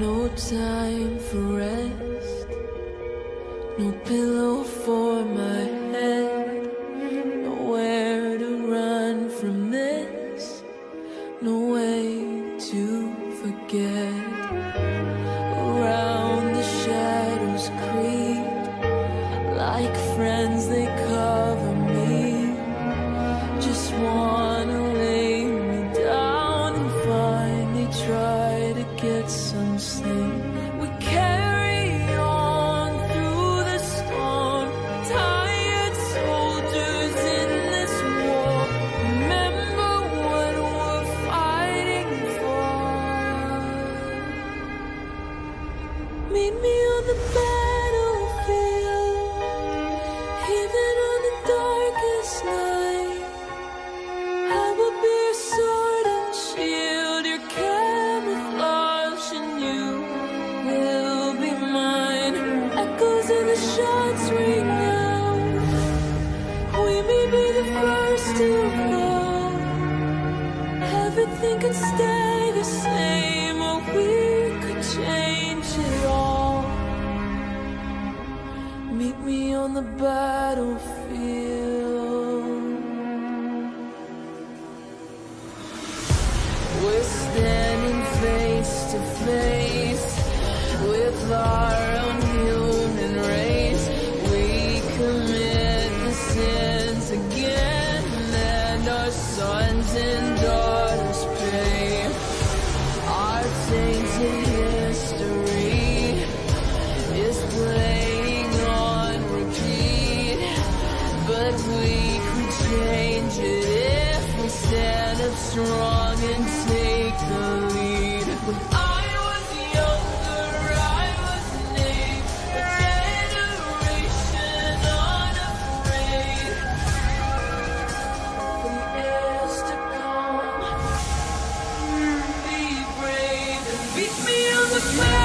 No time for rest. No pillow for my head. Nowhere to run from this. No way to forget. Around the shadows creep. Like friends, they cover We carry on through the storm, tired soldiers in this war. Remember what we're fighting for. Meet me on the battlefield, the battlefield. We're standing face to face with our own human race. We commit the sins again, and our sons and daughters strong and take the lead. When I was younger, I was named a generation unafraid. The years to come, be brave and beat me on the battlefield,